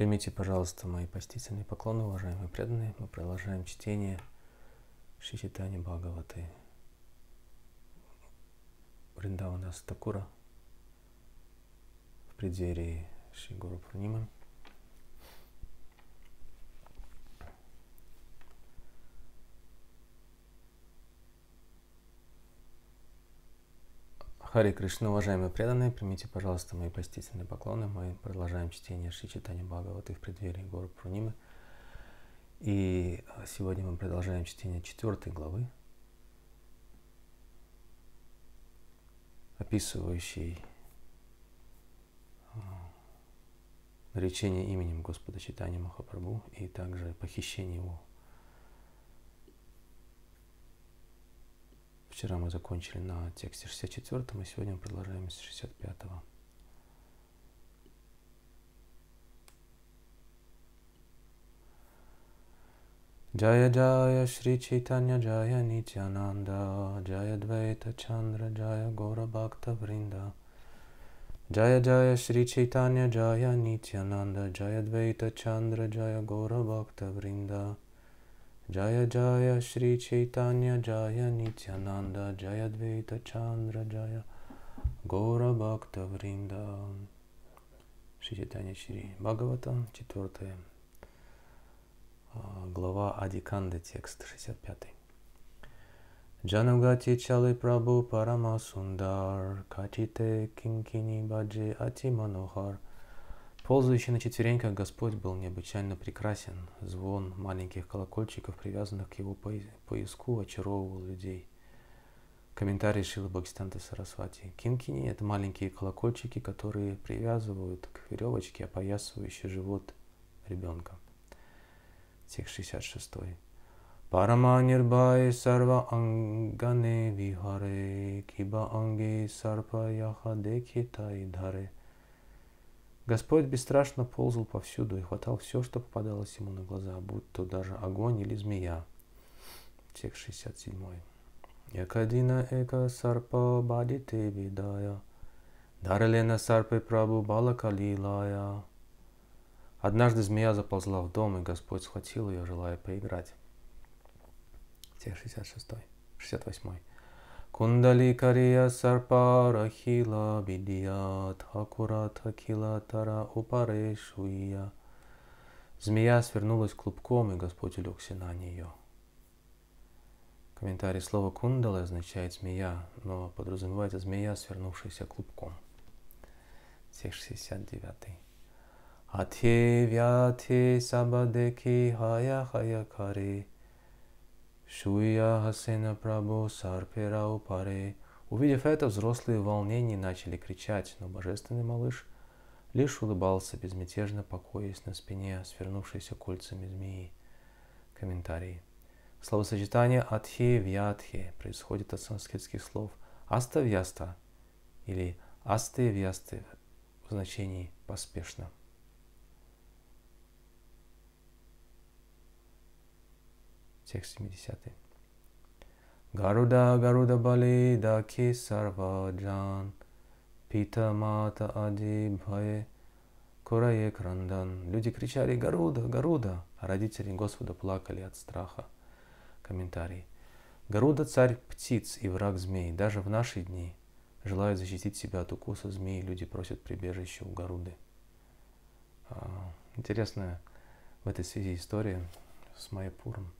Примите, пожалуйста, мои постительные поклоны, уважаемые преданные. Мы продолжаем чтение Шичитани Бхагаваты Вриндавана Стакура в преддверии Шри Гуру Хари Кришна, уважаемые преданные, примите, пожалуйста, мои постительные поклоны. Мы продолжаем чтение Шичитани Бхагаваты в преддверии горы Пурнимы. И а, сегодня мы продолжаем чтение четвертой главы, описывающей а, наречение именем Господа Читания Махапрабху и также похищение его Вчера мы закончили на тексте 64, и сегодня мы продолжаем с 65. -го. Jaya Jaya Shri Chaitanya Jaya Nityananda Jaya Dvaita Chandra Jaya Gora Bhakta Vrinda Jaya Jaya Shri Chaitanya Jaya Nityananda Jaya Dvaita Chandra Jaya Gora Bhakta Vrinda Jaya Jaya Shri Chaitanya Jaya Nityananda Jaya Dvaita Chandra Jaya Гора Бхакта Вринда Шри Чайтанья Шри Бхагаватам, 4 глава Адиканда, текст 65. Джанугати Чалы Прабhu Парама Сундар Качите Кинкини Баджи Ати Манохар – Ползающий на четвереньках Господь был необычайно прекрасен. Звон маленьких колокольчиков, привязанных к его поиску, очаровывал людей. Комментарий Шилы Бхагистанта Сарасвати. Кинкини – это маленькие колокольчики, которые привязывают к веревочке, опоясывающей живот ребенка. Текст 66. Парама сарва ангане вихаре киба анги сарпа яха декитай dhaре – Господь бесстрашно ползал повсюду и хватал все, что попадалось ему на глаза, будь то даже огонь или змея. Текст 67. Якадина эка сарпа бадите видая, даралена сарпы прабу балакалилая. Однажды змея заползла в дом, и Господь схватил ее, желая поиграть. Текст 66. 68. Кундали Кария Сарпара Хила Бидия Тхакура Тхакила Тара Упаре Шуия. Змея свернулась клубком, и Господь улегся на нее. Комментарий слова кундала означает змея, но подразумевается змея, свернувшаяся клубком. Текст 69. Атхе вяте сабадеки хая хая кари Шуя Хасена Прабу Сарпирау Паре. Увидев это, взрослые в волнении начали кричать, но божественный малыш лишь улыбался, безмятежно покоясь на спине, свернувшейся кольцами змеи. Комментарий. Словосочетание «атхи» «вьятхи» происходит от санскритских слов «аста-вьяста» или «асты-вьясты» в значении «поспешно». Текст 70. Гаруда Гаруда Бали Даки Сарваджан Пита Мата Ади Бхае Курае Крандан. Люди кричали Гаруда, Гаруда, а родители Господа плакали от страха. Комментарий. Гаруда – царь птиц и враг змей. Даже в наши дни, желая защитить себя от укуса змей, люди просят прибежище у Гаруды. А, интересная в этой связи история с Майяпуром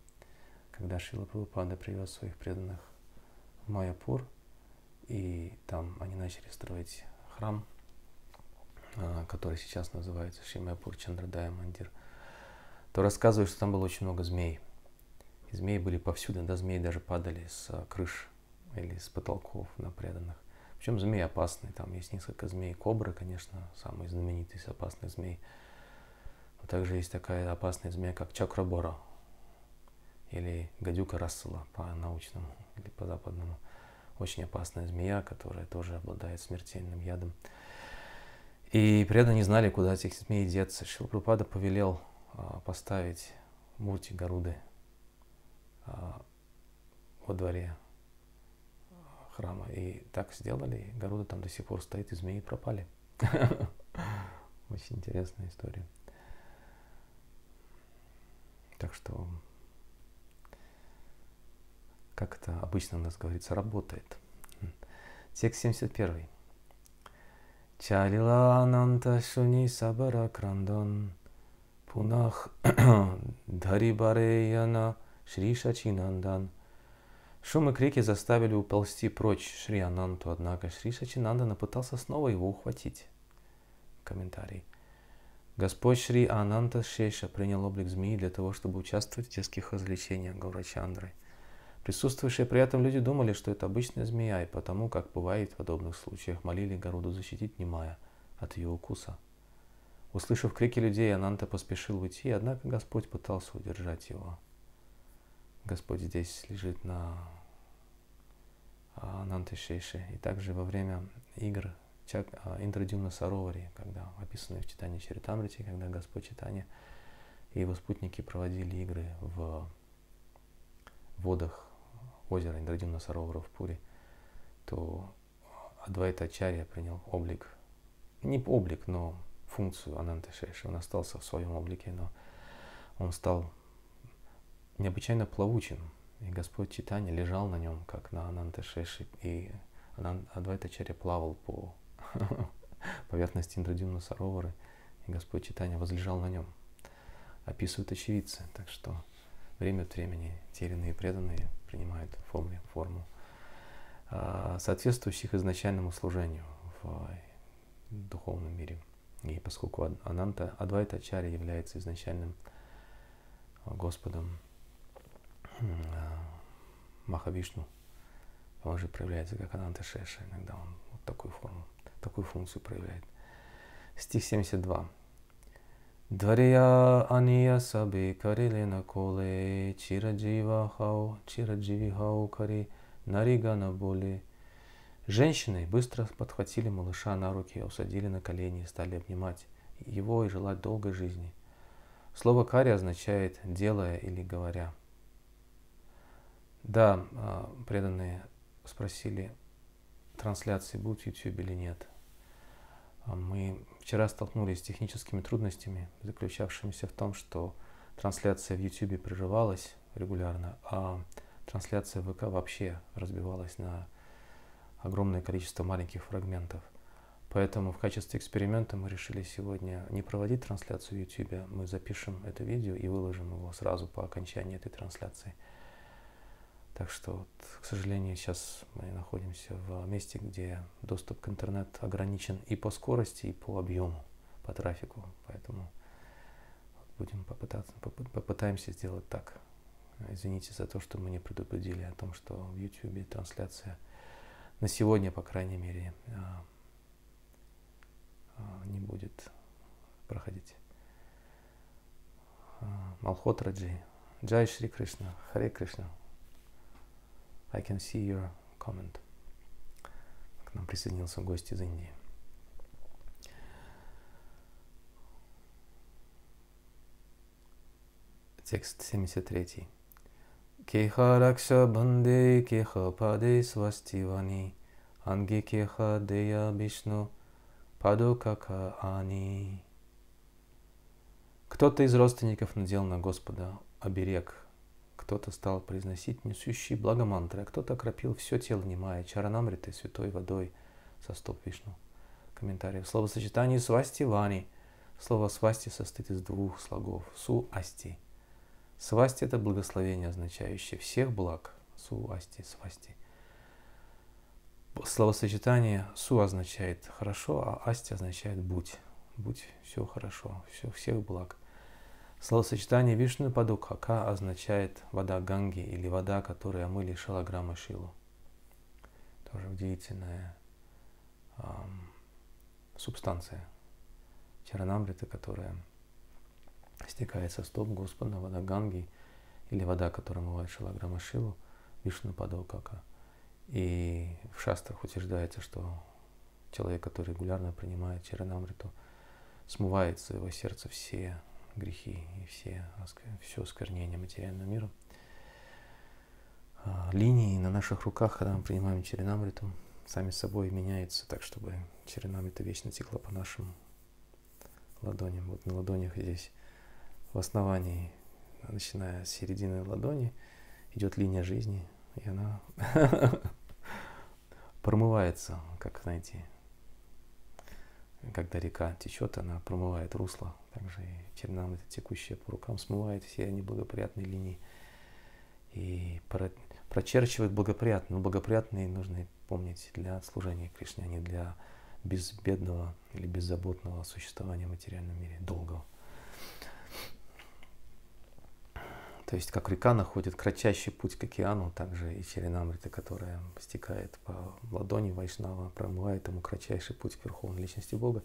когда Шила Прабхупада привез своих преданных в Майяпур, и там они начали строить храм, а, который сейчас называется Шимайпур Чандрадая Мандир, то рассказывают, что там было очень много змей. И змеи были повсюду, да, змеи даже падали с а, крыш или с потолков на преданных. Причем змеи опасные, там есть несколько змей. Кобры, конечно, самый знаменитый из опасных змей. Но также есть такая опасная змея, как Чакрабора или гадюка Рассела по-научному или по-западному. Очень опасная змея, которая тоже обладает смертельным ядом. И преданные не знали, куда этих змей деться. Шилпрупада повелел а, поставить мурти Гаруды а, во дворе храма. И так сделали. Гаруда там до сих пор стоит, и змеи пропали. Очень интересная история. Так что, как это обычно у нас говорится, работает. Текст 71. Чалила ананта шуни сабара крандан пунах дарибареяна шриша чинандан. Шум и крики заставили уползти прочь Шри Ананту, однако Шри Шачинандана пытался снова его ухватить. Комментарий. Господь Шри Ананта Шеша принял облик змеи для того, чтобы участвовать в детских развлечениях Гаурачандры. Присутствующие при этом люди думали, что это обычная змея, и потому, как бывает в подобных случаях, молили Гаруду защитить Немая от ее укуса. Услышав крики людей, Ананта поспешил уйти, однако Господь пытался удержать его. Господь здесь лежит на Ананты Шейше. И также во время игр а, Индрадюмна Саровари, когда описаны в читании Чаритамрити, когда Господь Читания и его спутники проводили игры в водах озера Индрадюмна Саровара в Пуре, то Адвайта Ачарья принял облик, не облик, но функцию Ананты Шейши. Он остался в своем облике, но он стал необычайно плавучим. И Господь Читания лежал на нем, как на Ананта Шеши, и Адвайта Чаря плавал по поверхности Индрадюмна Саровары, и Господь Читания возлежал на нем. Описывают очевидцы, так что время от времени терянные и преданные принимают форму, форму соответствующих изначальному служению в духовном мире. И поскольку Ананта Адвайта Ачарья является изначальным Господом Махавишну, он же проявляется как Ананта Шеша, иногда он вот такую форму, такую функцию проявляет. Стих 72. Двария ания саби карилена коле чираджива хау, чирадживи хау кари наригана боли. Женщины быстро подхватили малыша на руки, усадили на колени и стали обнимать его и желать долгой жизни. Слово «кари» означает «делая» или «говоря». Да, а, преданные спросили, трансляции будут в YouTube или нет. А мы вчера столкнулись с техническими трудностями, заключавшимися в том, что трансляция в YouTube прерывалась регулярно, а трансляция в ВК вообще разбивалась на огромное количество маленьких фрагментов. Поэтому в качестве эксперимента мы решили сегодня не проводить трансляцию в YouTube, мы запишем это видео и выложим его сразу по окончании этой трансляции – так что, вот, к сожалению, сейчас мы находимся в месте, где доступ к интернету ограничен и по скорости, и по объему, по трафику. Поэтому будем попытаться, попытаемся сделать так. Извините за то, что мы не предупредили о том, что в YouTube трансляция на сегодня, по крайней мере, а, а, не будет проходить. А, Малхот Раджи. Джай Шри Кришна. Харе Кришна. I can see your comment. К нам присоединился гость из Индии. Текст 73. Кеха ракша банде кеха паде свастивани анги кеха дея бишну падокака ани. Кто-то из родственников надел на Господа оберег кто-то стал произносить несущие благо мантры, а кто-то окропил все тело немая чаранамритой святой водой со стоп Вишну. Комментарий. В словосочетании свасти вани. Слово свасти состоит из двух слогов. Су асти. Свасти это благословение, означающее всех благ. Су асти, свасти. Словосочетание су означает хорошо, а асти означает будь. Будь все хорошо, все, всех благ. Словосочетание Вишну Падукака означает вода Ганги или вода, которая омыли Шалаграма Шилу. Тоже удивительная эм, субстанция Чаранамрита, которая стекает со стоп Господа, вода Ганги или вода, которая омывает Шалаграма Шилу, Вишну Падукака. И в шастрах утверждается, что человек, который регулярно принимает Чаранамриту, смывает из своего сердца все грехи и все, все осквернение материального мира. Линии на наших руках, когда мы принимаем черенамриту, сами собой меняются так, чтобы черенамрита вечно текла по нашим ладоням. Вот на ладонях здесь в основании начиная с середины ладони, идет линия жизни, и она промывается, как, знаете, когда река течет, она промывает русло. Также это текущая по рукам смывает все неблагоприятные линии и прочерчивает благоприятные. Но благоприятные нужно помнить для служения Кришне, а не для безбедного или беззаботного существования в материальном мире, долгого. То есть, как река находит кратчайший путь к океану, также и Черенамрита, которая стекает по ладони Вайшнава, промывает ему кратчайший путь к Верховной Личности Бога.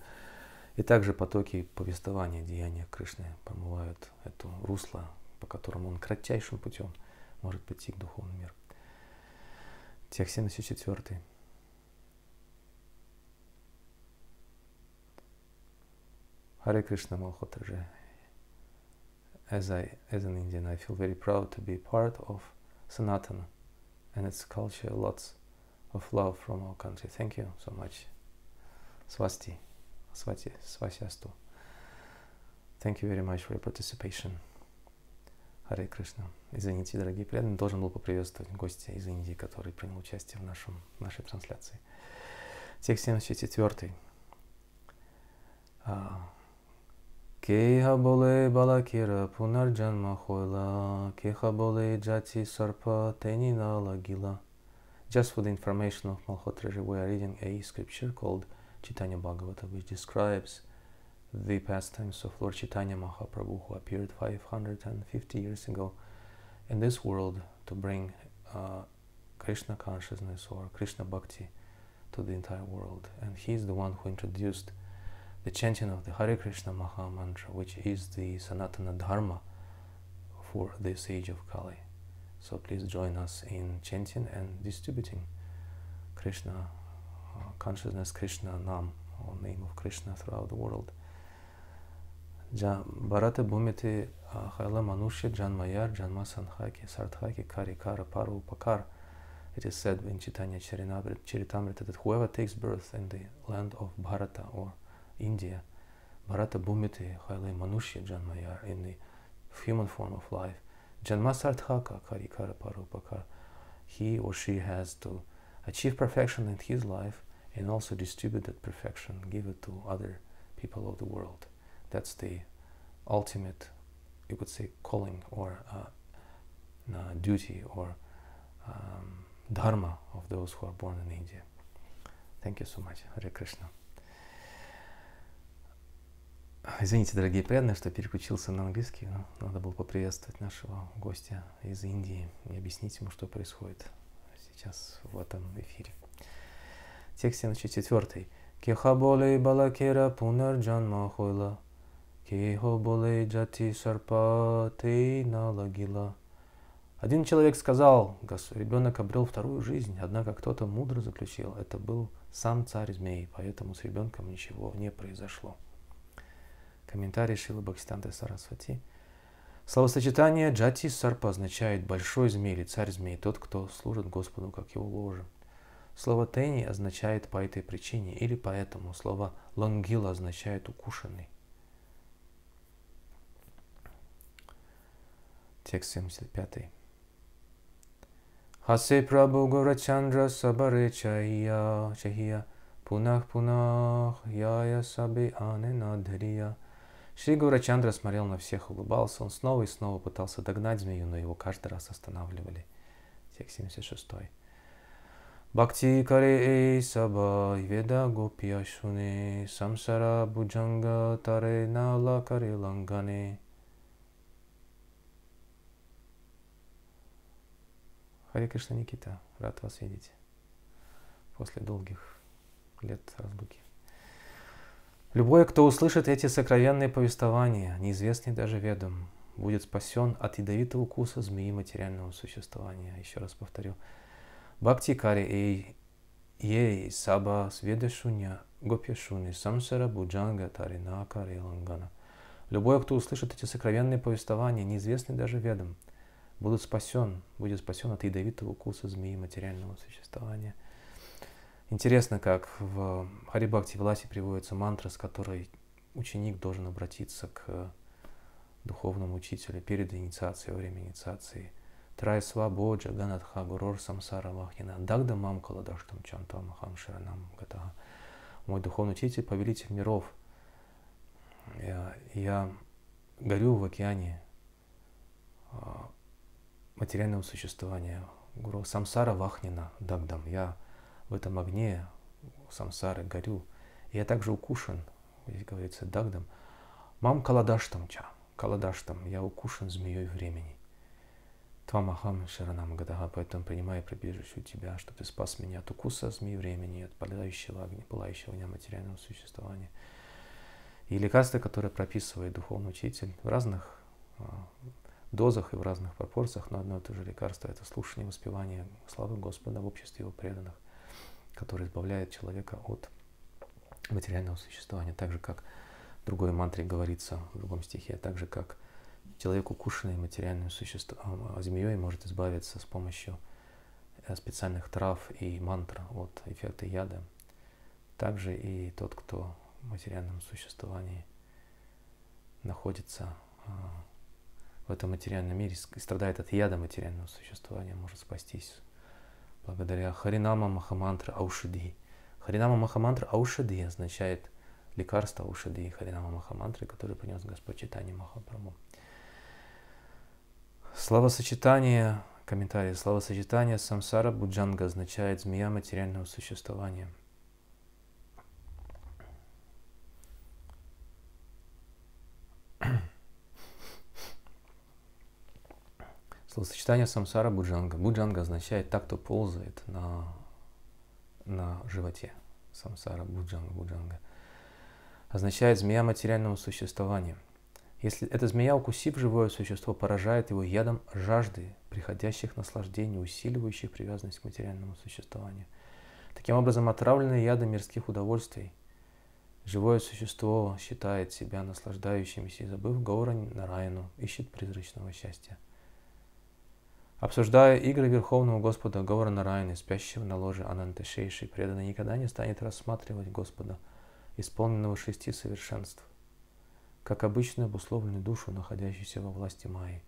И также потоки повествования, деяния Кришны промывают это русло, по которому он кратчайшим путем может прийти к духовному миру. Текст 74. Харе Кришна Малхотраджи as I, as an Indian, I feel very proud to be part of Sanatana and its culture. Lots of love from our country. Thank you so much. Swasti, Swati, Swasyastu. Thank you very much for your participation. Харе Кришна. Извините, дорогие преданные, должен был поприветствовать гостя из Индии, который принял участие в нашем, нашей трансляции. Текст 74. Uh, Keha bole balakira punarjanma khoila, keha bole jati sarpa tenina lagila. Just for the information of Malhotraja, we are reading a scripture called Chaitanya Bhagavata, which describes the pastimes of Lord Chaitanya Mahaprabhu, who appeared 550 years ago in this world to bring uh, Krishna consciousness or Krishna bhakti to the entire world. And he is the one who introduced the chanting of the Hare Krishna Maha Mantra, which is the Sanatana Dharma for this age of Kali. So please join us in chanting and distributing Krishna consciousness, Krishna Nam, or name of Krishna throughout the world. Bharata Bhumiti uh, Haila Manushya Janmayar Janma Sanhaki Sarthaki Kari Kara Paru Upakar. It is said in Chaitanya Charitamrita that whoever takes birth in the land of Bharata or India, Bharata Bhumiti Haile Manushya Janmayar, in the human form of life, Janmasarthaka Karikara Parupakar, he or she has to achieve perfection in his life and also distribute that perfection, give it to other people of the world. That's the ultimate, you could say, calling or uh, uh, duty or um, dharma of those who are born in India. Thank you so much. Hare Krishna. Извините, дорогие преданные, что переключился на английский, но надо было поприветствовать нашего гостя из Индии и объяснить ему, что происходит сейчас в этом эфире. Текст 74. Кеха боле балакера пунар джанма хойла, кехо боле джати сарпа ты налагила. Один человек сказал, ребенок обрел вторую жизнь, однако кто-то мудро заключил, это был сам царь змей, поэтому с ребенком ничего не произошло. Комментарий Шилы Бхактистанты Сарасвати. Словосочетание Джати Сарпа означает «большой змей» или «царь змей», тот, кто служит Господу, как его ложе. Слово «тени» означает «по этой причине» или «поэтому». Слово «лонгила» означает «укушенный». Текст 75. Хасе Прабhu Горачандра Сабаре Чахия Чахия Пунах Пунах Яя Саби Ане Надхария Шри Гурачандра смотрел на всех, улыбался. Он снова и снова пытался догнать змею, но его каждый раз останавливали. Текст 76. Бхакти каре саба веда гопья шуне самсара буджанга таре нала каре лангане. Харе Кришна Никита, рад вас видеть после долгих лет разлуки. Любой, кто услышит эти сокровенные повествования, неизвестный даже ведом, будет спасен от ядовитого укуса змеи материального существования. Еще раз повторю. Бхакти кари ей саба сведашуня гопешуни самсара буджанга тарина кари лангана. Любой, кто услышит эти сокровенные повествования, неизвестный даже ведом, будет спасен, будет спасен от ядовитого укуса змеи материального существования – Интересно, как в Харибхакти Виласе приводится мантра, с которой ученик должен обратиться к духовному учителю перед инициацией, во время инициации. Трай свабоджа ганатха гурор самсара вахина дагда мам каладаштам чантам хам шаранам гатага. Мой духовный учитель, повелитель миров. Я, я горю в океане а, материального существования. Гуру самсара вахнина дагдам. Я в этом огне самсары горю. Я также укушен, здесь говорится дагдам. Мам каладаштам ча. Каладаштам. Я укушен змеей времени. Твамахам Шаранам Гадага, поэтому принимай прибежище у тебя, что ты спас меня от укуса змеи времени, от пылающего огня, пылающего огня материального существования. И лекарства, которые прописывает духовный учитель в разных а, дозах и в разных пропорциях, но одно и то же лекарство – это слушание, воспевание славы Господа в обществе его преданных, который избавляет человека от материального существования, так же, как в другой мантре говорится, в другом стихе, так же, как человек, укушенный материальным существом, а, змеей, может избавиться с помощью э, специальных трав и мантр от эффекта яда. Также и тот, кто в материальном существовании находится а, в этом материальном мире и страдает от яда материального существования, может спастись благодаря Харинама Махамантра Аушиди. Харинама Махамантра Аушиди означает лекарство Аушиди Харинама Махамантры, который принес Господь Читани Махапрабху. Словосочетание, комментарий, словосочетание самсара буджанга означает змея материального существования. Словосочетание самсара буджанга. Буджанга означает так, кто ползает на, на животе. Самсара буджанга, буджанга. Означает змея материального существования. Если эта змея, укусив живое существо, поражает его ядом жажды, приходящих наслаждений, усиливающих привязанность к материальному существованию. Таким образом, отравленные ядом мирских удовольствий, живое существо считает себя наслаждающимся и, забыв Гаура Нараяну, ищет призрачного счастья. Обсуждая игры Верховного Господа Гаура Нараяны, спящего на ложе Ананташейши, преданный никогда не станет рассматривать Господа, исполненного шести совершенств как обычную обусловленную душу, находящуюся во власти Майи.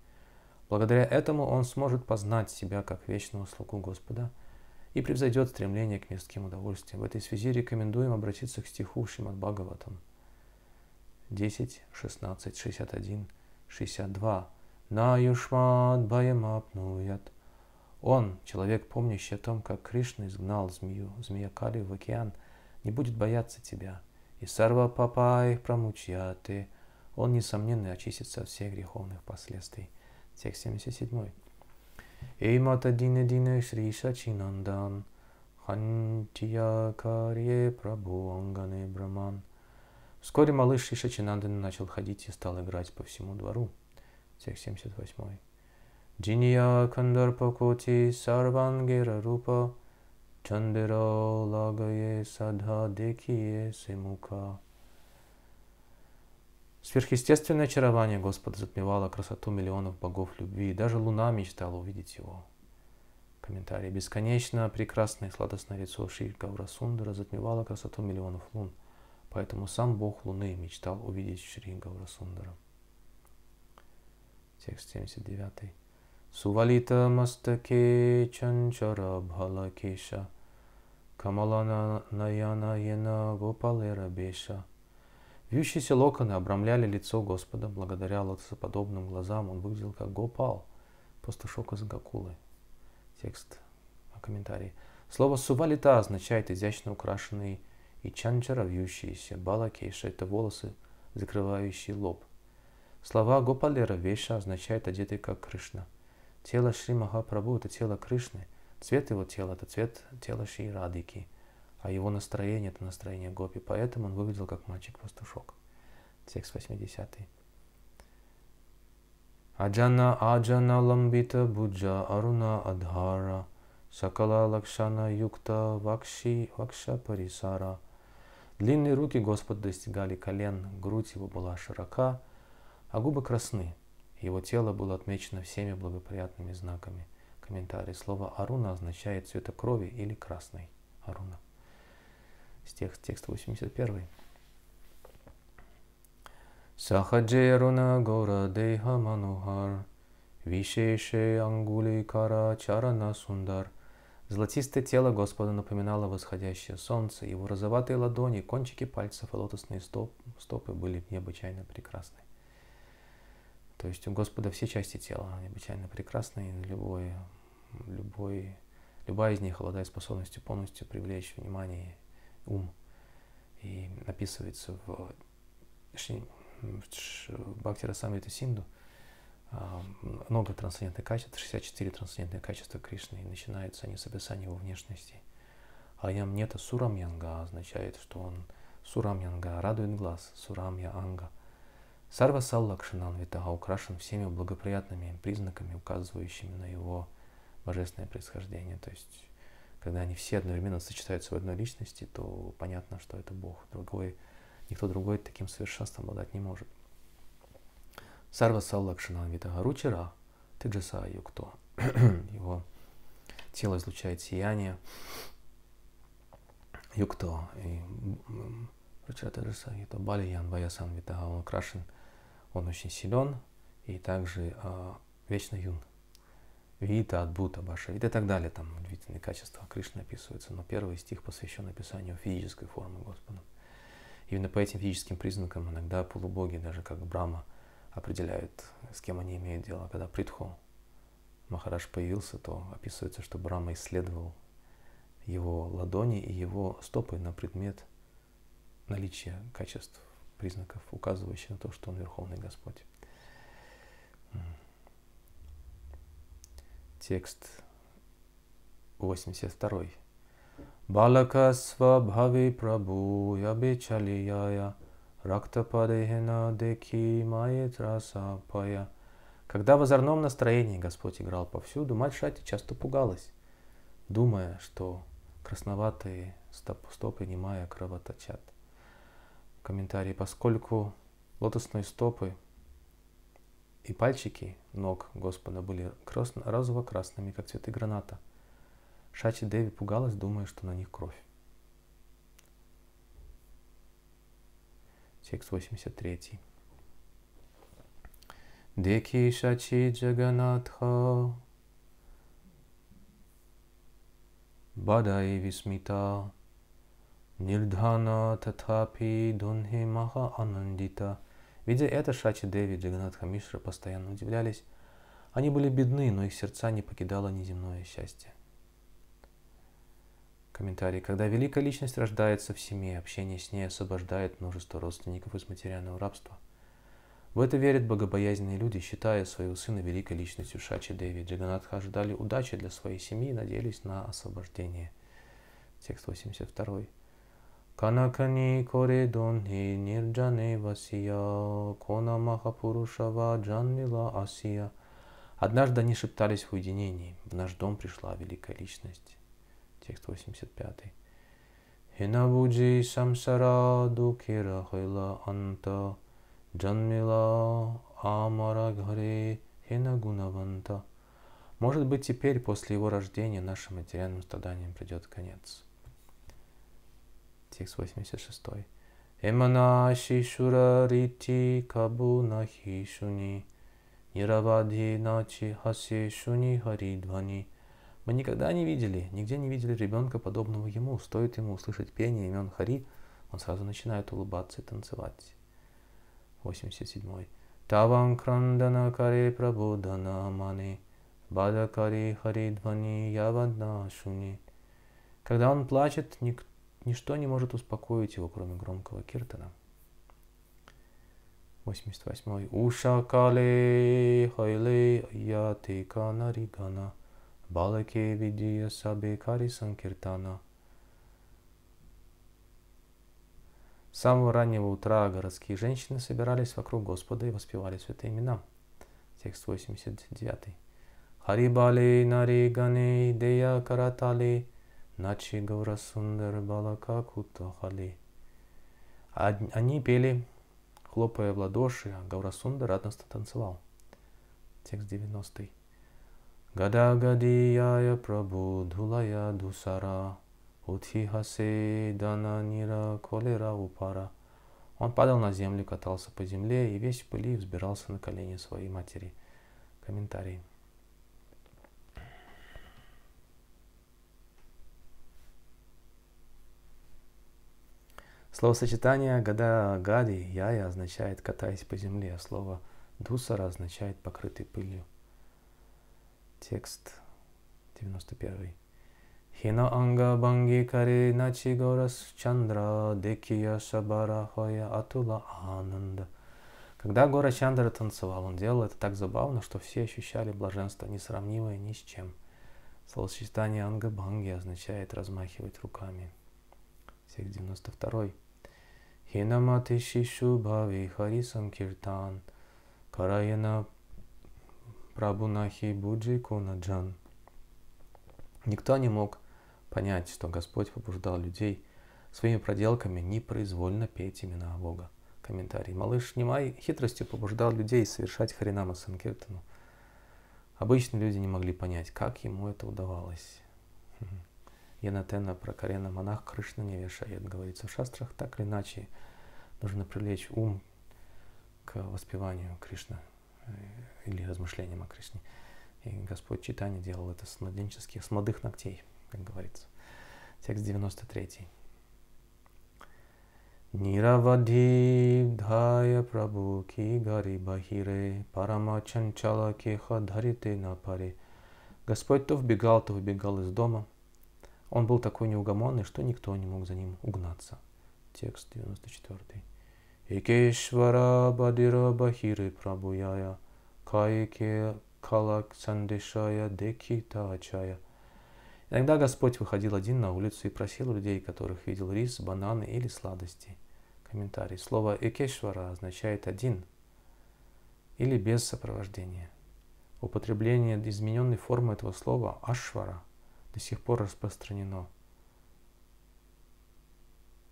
Благодаря этому он сможет познать себя как вечного слугу Господа и превзойдет стремление к мирским удовольствиям. В этой связи рекомендуем обратиться к стиху Шимад Бхагаватам 10, 16, 61, 62. На юшмад баямапнуят. Он, человек, помнящий о том, как Кришна изгнал змею, змея Кали в океан, не будет бояться тебя. И сарва папай прамучьяты, он, несомненно, очистится от всех греховных последствий. Текст 77. Эймата дина дина Шри Шачинандан Хантия Карье Прабу Ангане Браман. Вскоре малыш Шри Шачинандан начал ходить и стал играть по всему двору. Текст 78. Джиния Кандарпакоти Сарвангера Рупа Чандера Лагае Садха Декие Семука. Сверхъестественное очарование Господа затмевало красоту миллионов богов любви, и даже луна мечтала увидеть его. Комментарий. Бесконечно прекрасное и сладостное лицо Шри Гаурасундара затмевало красоту миллионов лун, поэтому сам бог луны мечтал увидеть Шри Гаурасундара. Текст 79. Сувалита мастаке чанчара бхалакеша камалана наяна ена гопалера беша – Вьющиеся локоны обрамляли лицо Господа. Благодаря лотосоподобным глазам он выглядел как Гопал, пастушок из Гакулы. Текст комментарий. Слово «сувалита» означает изящно украшенный и чанчара вьющиеся. Балакейша – это волосы, закрывающие лоб. Слова Гопалера Веша означает одетый как Кришна. Тело Шри Махапрабху – это тело Кришны. Цвет его тела – это цвет тела Шри Радики – а его настроение – это настроение гопи. Поэтому он выглядел как мальчик-пастушок. Текст 80. Аджана Аджана Ламбита Буджа Аруна Адхара Сакала Лакшана Юкта Вакши Вакша Парисара. Длинные руки Господа достигали колен, грудь его была широка, а губы красны. Его тело было отмечено всеми благоприятными знаками. Комментарий. Слово «аруна» означает цвета крови или красный. Аруна текст, текст 81. Сахаджеруна Гора Деха Манухар, Вишеше Ангули Кара Чарана Сундар. Золотистое тело Господа напоминало восходящее солнце, его розоватые ладони, кончики пальцев и лотосные стоп, стопы были необычайно прекрасны. То есть у Господа все части тела необычайно прекрасны, и любой, любой, любая из них обладает способностью полностью привлечь внимание, ум. И описывается в Бхактира Самрита Синду а, много трансцендентных качеств, 64 трансцендентных качества Кришны, и начинаются они с описания его внешности. Аям нета Сурамьянга означает, что он Сурамьянга радует глаз, Сурамья Анга. Сарва Саллакшинан Витага украшен всеми благоприятными признаками, указывающими на его божественное происхождение. То есть, когда они все одновременно сочетаются в одной личности, то понятно, что это Бог. Другой Никто другой таким совершенством обладать не может. Сарва Саллакшина Витага Ручера, Тиджаса Юкто. Его тело излучает сияние. Юкто. И Ручера Тиджаса Юкто. Балиян Ваясан Витага. Он украшен. Он очень силен и также а, вечно юн. Вита, Адбута, Баша, и так далее, там удивительные качества Кришны описываются, но первый стих посвящен описанию физической формы Господа. Именно по этим физическим признакам иногда полубоги, даже как Брама, определяют, с кем они имеют дело. Когда Притху Махараш появился, то описывается, что Брама исследовал его ладони и его стопы на предмет наличия качеств, признаков, указывающих на то, что он Верховный Господь. Текст 82. Балака свабхави прабу ябичалияя рактападехена деки майетраса пая. Когда в озорном настроении Господь играл повсюду, мать Шати часто пугалась, думая, что красноватые стопы немая кровоточат. Комментарий. Поскольку лотосные стопы и пальчики ног Господа были розово-красными, как цветы граната – Шачи Деви пугалась, думая, что на них кровь. Текст 83. Деки Шачи Джаганатха Бадай Висмита Нирдхана Татхапи Дунхи Маха Анандита. Видя это, Шачи Деви и Джаганатха Мишра постоянно удивлялись. Они были бедны, но их сердца не покидало неземное счастье. Комментарий. Когда великая личность рождается в семье, общение с ней освобождает множество родственников из материального рабства. В это верят богобоязненные люди, считая своего сына великой личностью Шачи Деви. Джаганатха ожидали удачи для своей семьи и надеялись на освобождение. Текст 82. Канакани коре донхи нирджане васия, кона махапурушава джанмила асия. Однажды они шептались в уединении. В наш дом пришла великая личность текст 85. Хинабуджи самсара дукира хайла анта джанмила амара гхаре хинагунаванта. Может быть, теперь, после его рождения, нашим материальным страданиям придет конец. Текст 86. Эмана шишура рити кабу нахи шуни Нирабадхи начи хасе шуни харидвани мы никогда не видели, нигде не видели ребенка, подобного ему. Стоит ему услышать пение имен Хари, он сразу начинает улыбаться и танцевать. 87. Таван крандана каре прабудана мани, бада кари хари двани явадна шуни. Когда он плачет, ник, ничто не может успокоить его, кроме громкого киртана. 88. Уша кале хайле яти канаригана. Балаке Видия Сабе Кари Санкиртана. С самого раннего утра городские женщины собирались вокруг Господа и воспевали святые имена. Текст 89. Харибали Нари Гане Дея Каратали Начи Гаура Сундар Балака Кутахали. Они пели, хлопая в ладоши, а Гаурасунда радостно танцевал. Текст 90. Гадагадияя Прабhu Dhulaya Дусара Утхихасе Дана Нира Колера Упара. Он падал на землю, катался по земле и весь в пыли взбирался на колени своей матери. Комментарий. Словосочетание «гада гади» «яя» означает «катаясь по земле», а слово «дусара» означает «покрытый пылью». Текст 91. Хина анга банги кари начи горас чандра декия шабара хоя атула ананда. Когда Гора Чандра танцевал, он делал это так забавно, что все ощущали блаженство, несравнимое ни с чем. Словосочетание анга банги означает размахивать руками. Стих 92. Хинамати Шишу Бави Хари Санкиртан Караяна Прабунахи Буджи Кунаджан. Никто не мог понять, что Господь побуждал людей своими проделками непроизвольно петь имена Бога. Комментарий. Малыш Немай хитростью побуждал людей совершать Харинама Санкиртану. Обычные люди не могли понять, как ему это удавалось. Янатена про Карена монах Кришна не вешает, говорится в шастрах, так или иначе нужно привлечь ум к воспеванию Кришны э, или размышлениям о Кришне. И Господь Читание делал это с младенческих, с молодых ногтей, как говорится. Текст 93. Ниравади дхая прабhu ки гари бахире парама чанчала кеха дхарите на паре. Господь то вбегал, то выбегал из дома – он был такой неугомонный, что никто не мог за ним угнаться. Текст 94. Икешвара Бадира Бахири Прабуяя Кайке Калак Сандешая Декита Ачая. Иногда Господь выходил один на улицу и просил людей, которых видел рис, бананы или сладости. Комментарий. Слово «экешвара» означает «один» или «без сопровождения». Употребление измененной формы этого слова «ашвара» до сих пор распространено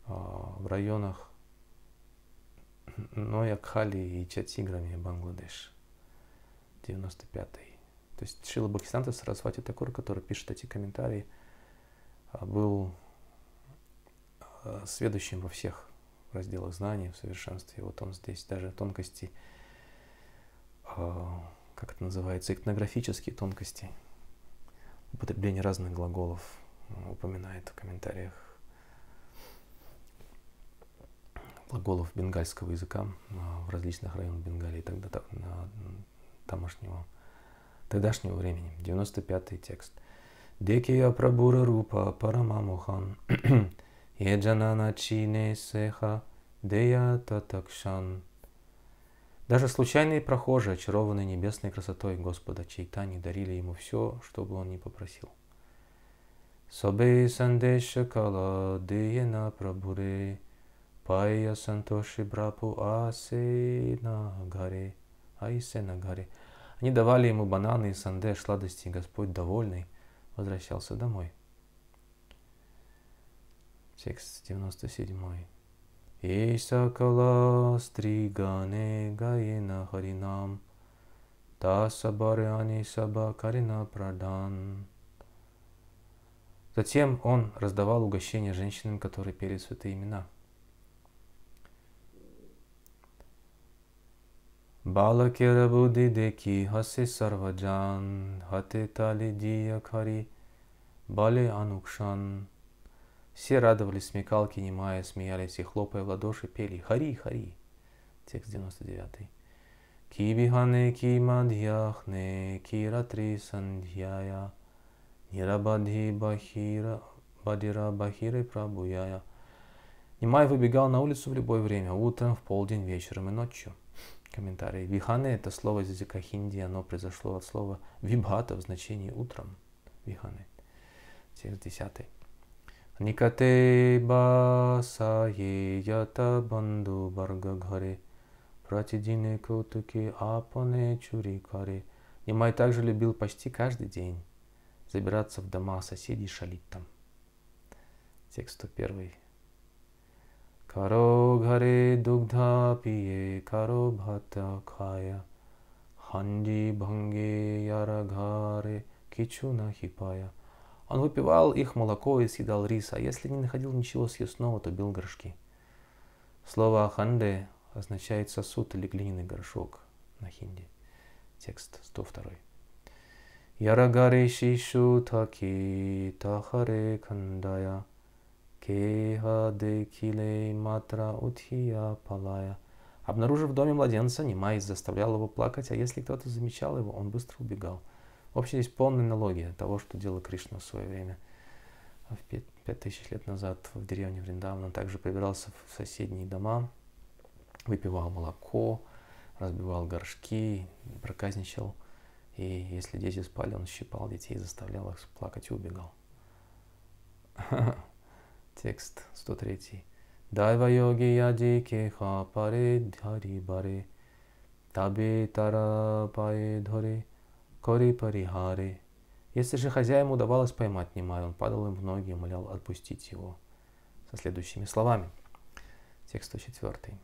а, в районах Ноякхали и Чатиграми, Бангладеш. 95-й. То есть Шила Бхактисанта Сарасвати Такур, который пишет эти комментарии, а, был а, следующим во всех разделах знаний в совершенстве. Вот он здесь даже тонкости, как это называется, этнографические тонкости – употребление разных глаголов э, упоминает в комментариях глаголов бенгальского языка э, в различных районах Бенгалии тогда тамошнего, тогдашнего времени. 95-й текст. Декия прабура рупа парамамухан еджанана чине сеха дея татакшан даже случайные прохожие, очарованные небесной красотой Господа Чайтани, дарили ему все, что бы он ни попросил. Собе сандеша кала диена прабуре, пая сантоши брапу асе на горе, аисе на горе. Они давали ему бананы и сандеш, сладости, и Господь, довольный, возвращался домой. Текст 97. Ишакала стригане гаена харинам Тасабаряни саба карина прадан. Затем он раздавал угощения женщинам, которые пели святые имена. Балакера буди деки хасе сарваджан, хате тали дия хари, бале анукшан. Все радовались смекалки, немая, смеялись и, хлопая в ладоши, пели «Хари, хари». Текст 99. Кибихане кимадьяхне киратри сандьяя нирабадхи бахира бадира бахиры прабуяя. Немай выбегал на улицу в любое время, утром, в полдень, вечером и ночью. Комментарий. Вихане – это слово из языка хинди, оно произошло от слова вибхата в значении утром. Вихане. Текст 10. Никате басае ята банду барга гхаре, пратидине котуки апане чури каре. Немай также любил почти каждый день забираться в дома соседей шалить там. Текст 101. Каро гхаре дугдха пие, каро бхата khaya, ханди бханге яра гхаре, кичу нахипая. Он выпивал их молоко и съедал рис, а если не находил ничего съестного, то бил горшки. Слово «ханде» означает сосуд или глиняный горшок на хинди. Текст 102. Ярагаре шишу таки тахаре кандая кеха де киле матра утхия палая. Обнаружив в доме младенца, Нимай заставлял его плакать, а если кто-то замечал его, он быстро убегал. В общем, здесь полная аналогия того, что делал Кришна в свое время. В пять тысяч лет назад в деревне Вриндаван он также прибирался в соседние дома, выпивал молоко, разбивал горшки, проказничал. И если дети спали, он щипал детей, заставлял их плакать и убегал. Текст 103. Дайва йоги яди кеха паре dhaри баре табе тара пае dhore кори парихаре. Если же хозяину удавалось поймать Нимай, он падал им в ноги и умолял отпустить его. Со следующими словами. Текст 104.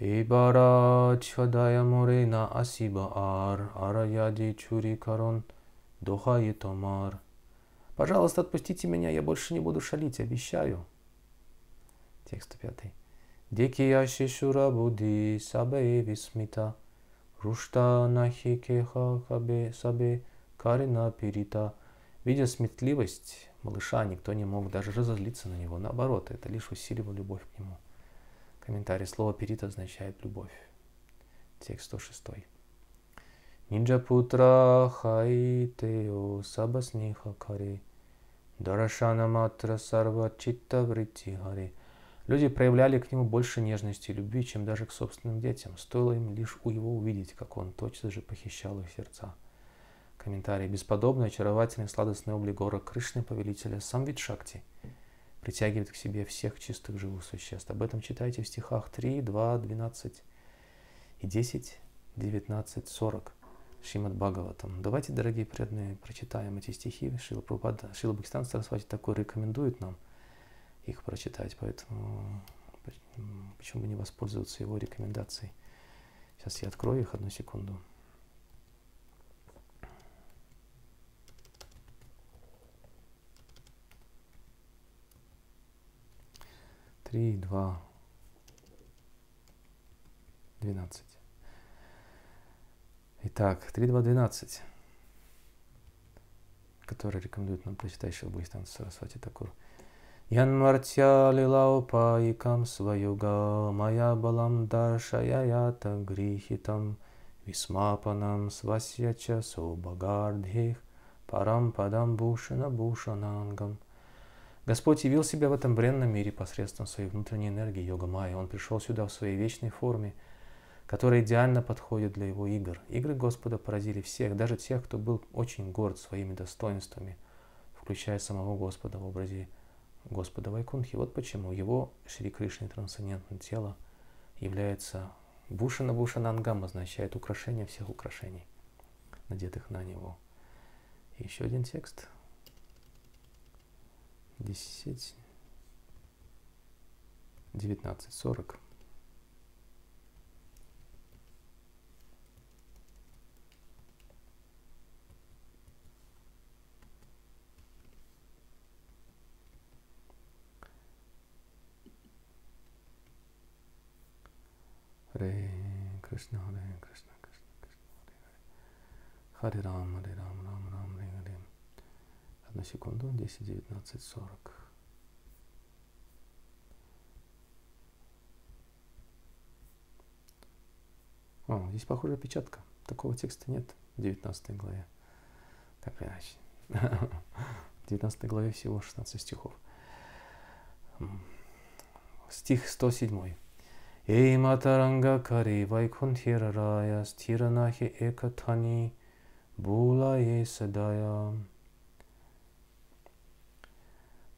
Ибара чадая море на асиба ар, араяди чури карон, доха и томар. Пожалуйста, отпустите меня, я больше не буду шалить, обещаю. Текст 105. Дикия шишура буди сабе висмита, рушта нахи кеха кабе сабе карина пирита. Видя сметливость малыша, никто не мог даже разозлиться на него. Наоборот, это лишь усиливало любовь к нему. Комментарий. Слово «перит» означает «любовь». Текст 106. Нинджа путра хайтео сабасниха каре дарашана матра сарва читта врити харе. Люди проявляли к нему больше нежности и любви, чем даже к собственным детям. Стоило им лишь у его увидеть, как он точно же похищал их сердца. Комментарий. Бесподобный, очаровательный, сладостный облик гора Кришны, повелителя Самвид Шакти – притягивает к себе всех чистых живых существ. Об этом читайте в стихах 3, 2, 12 и 10, 19, 40 Шримад Бхагаватам. Давайте, дорогие преданные, прочитаем эти стихи. Шила Прабхупада, Шила Бхакистан Сарасвати такой рекомендует нам их прочитать, поэтому почему бы не воспользоваться его рекомендацией. Сейчас я открою их одну секунду. три, два, двенадцать. Итак, три, два, двенадцать, который рекомендует нам прочитать Шилбхистан Сарасвати Такур. Янмартя лилаупаикам сваюга мая балам даршаята грихитам висмапанам свасьяча собагардхих парам падам бушана бушанангам. Господь явил себя в этом бренном мире посредством своей внутренней энергии йога майя. Он пришел сюда в своей вечной форме, которая идеально подходит для его игр. Игры Господа поразили всех, даже тех, кто был очень горд своими достоинствами, включая самого Господа в образе Господа Вайкунхи. Вот почему его Шри Кришны трансцендентное тело является Бушана Бушана Ангам, означает украшение всех украшений, надетых на него. И еще один текст – 10, 19, 40. Krishna, Hare Krishna, Krishna Krishna, Hare Hare. Hare Ram, Hare Ram, Ram Ram, Hare Hare. Одну секунду, 10, 19, 40. О, здесь похожая печатка. Такого текста нет в 19 главе. Так иначе. В 19 главе всего 16 стихов. Стих 107. Эй матаранга кари вайкунтхира рая стиранахи экатани була садая.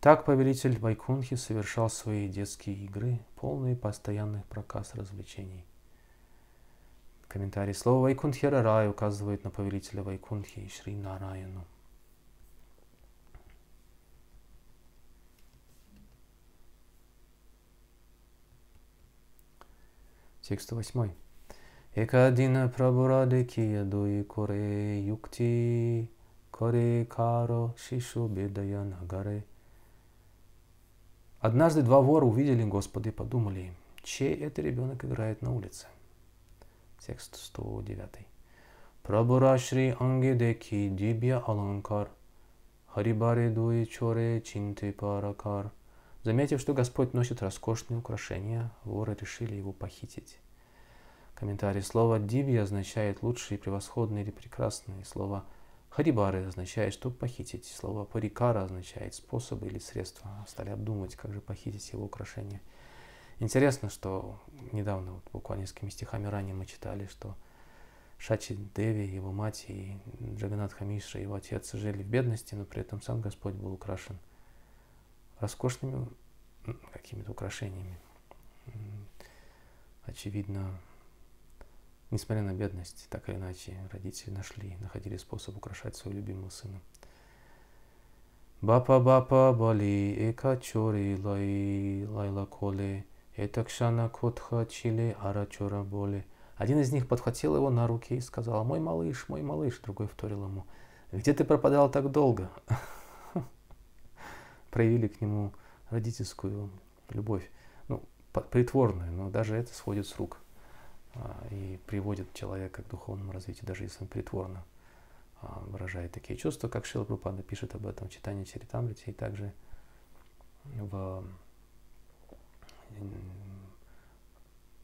Так повелитель Вайкунхи совершал свои детские игры, полные постоянных проказ развлечений. Комментарий. Слово Вайкунхера Рай указывает на повелителя Вайкунхи и Шри Нараяну. Текст восьмой. Экадина прабураде кия дуи коре юкти коре каро шишу бедая нагаре. Однажды два вора увидели Господа и подумали, чей это ребенок играет на улице. Текст 109. Прабурашри анге деки дибья аланкар, харибаре дуи чоре чинты паракар. Заметив, что Господь носит роскошные украшения, воры решили его похитить. Комментарий. Слово «дибья» означает «лучший», «превосходный» или «прекрасный». Слово Харибары означает, что похитить. Слово парикара означает способы или средства. Стали обдумывать, как же похитить его украшения. Интересно, что недавно, вот буквально несколькими стихами ранее мы читали, что Шачи Деви, его мать и Джаганат Хамиша, его отец, жили в бедности, но при этом сам Господь был украшен роскошными какими-то украшениями. Очевидно, Несмотря на бедность, так или иначе, родители нашли, находили способ украшать своего любимого сына. Бапа бапа бали эка чори лай лайла коле этакшана котха чили арачора боли. Один из них подхватил его на руки и сказал, мой малыш, мой малыш, другой вторил ему, где ты пропадал так долго? Проявили к нему родительскую любовь, ну, притворную, но даже это сходит с рук. А, и приводит человека к духовному развитию, даже если он притворно а, выражает такие чувства, как Шила Прупада пишет об этом в читании Чаритамрити и также в,